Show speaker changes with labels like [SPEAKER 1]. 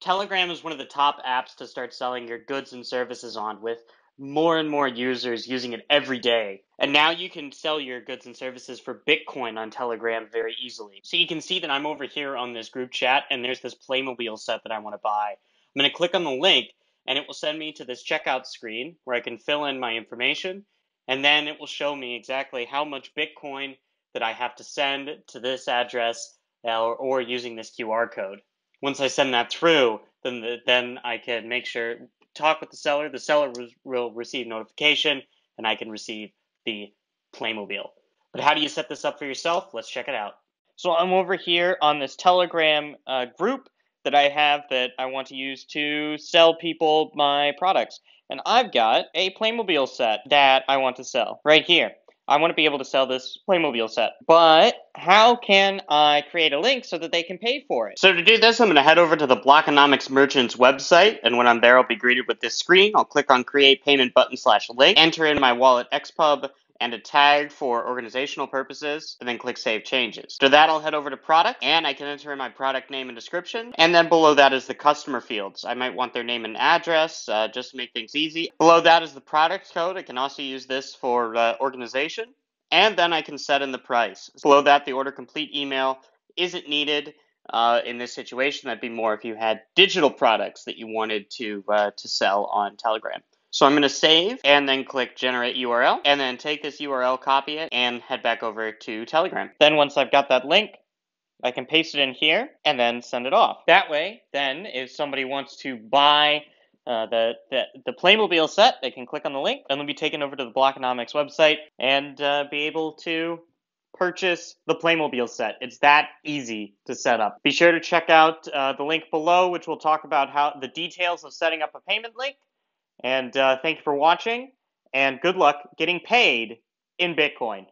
[SPEAKER 1] Telegram is one of the top apps to start selling your goods and services on, with more and more users using it every day. And now you can sell your goods and services for Bitcoin on Telegram very easily. So you can see that I'm over here on this group chat, and there's this Playmobil set that I want to buy. I'm going to click on the link, and it will send me to this checkout screen where I can fill in my information, and then it will show me exactly how much Bitcoin that I have to send to this address or, or using this QR code once I send that through, then the, then I can make sure talk with the seller. The seller will receive notification, and I can receive the Playmobil. But how do you set this up for yourself? Let's check it out. So I'm over here on this Telegram uh, group that I have that I want to use to sell people my products. And I've got a Playmobil set that I want to sell right here. I want to be able to sell this Playmobil set. But how can I create a link so that they can pay for it? So to do this, I'm going to head over to the Blockonomics Merchants website, and when I'm there, I'll be greeted with this screen. I'll click on Create Payment button slash link, enter in my wallet XPub, and a tag for organizational purposes, and then click Save Changes. After that, I'll head over to Product, and I can enter in my product name and description, and then below that is the customer fields. I might want their name and address, uh, just to make things easy. Below that is the product code. I can also use this for uh, organization, and then I can set in the price. Below that, the order complete email isn't needed. Uh, in this situation, that'd be more if you had digital products that you wanted to uh, to sell on Telegram. So I'm going to save and then click generate URL and then take this URL, copy it, and head back over to Telegram. Then once I've got that link, I can paste it in here and then send it off. That way, then if somebody wants to buy uh, the, the, the Playmobil set, they can click on the link and they'll be taken over to the Blockonomics website and uh, be able to purchase the Playmobil set. It's that easy to set up. Be sure to check out uh, the link below, which will talk about how the details of setting up a payment link and uh, thank you for watching, and good luck getting paid in Bitcoin.